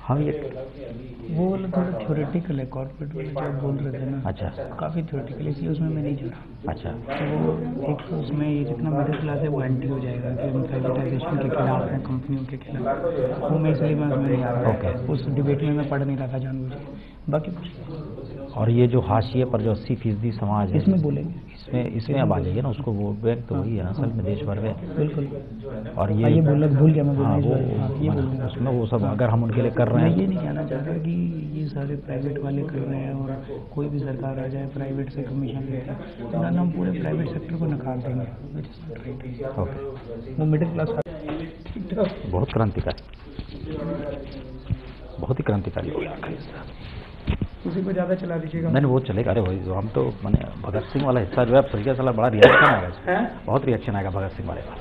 हाँ ये वो वाला थोड़ा थ्योरेटिकल है कॉर्पोरेट वाले जो बोल रहे थे ना अच्छा। काफ़ी थ्योरेटिकल इसलिए उसमें मैं नहीं जा रहा अच्छा। तो वो एक तो उसमें ये जितना मिडिल क्लास है वो एंटी हो जाएगा कि हम प्राइवेटाइजेशन के खिलाफ हैं कंपनियों के खिलाफ वो मैं इसलिए मैं उसमें नहीं आ रहा. उस डिबेट में मैं पढ़ नहीं रहा था जानबूझ बाकी कुछ और ये जो हाशिए पर जो अस्सी फ़ीसदी समाज है इसमें बोलेंगे। इसमें इसमें अब आ जाइए ना उसको वोट बैंक तो वही है असल में देश भर में। बिल्कुल। और हाँ, ये ये बोला भूल गया मैं हाँ वो हाँ, ये उसमें वो सब अगर हम उनके लिए कर रहे हैं। ये नहीं कहना चाहता कि ये सारे प्राइवेट वाले कर रहे हैं और कोई भी सरकार आ जाए प्राइवेट से कमीशन हैं ना हम पूरे प्राइवेट सेक्टर को नकार देंगे। वो मिडिल क्लास बहुत क्रांतिकारी। बहुत ही क्रांतिकारी। हो गया उसी को ज़्यादा चला दीजिएगा। नहीं वो चलेगा। अरे वही हम तो मैंने भगत सिंह वाला हिस्सा जो है सही चला बड़ा रिएक्शन आएगा। हैं? बहुत रिएक्शन आएगा भगत सिंह वाले का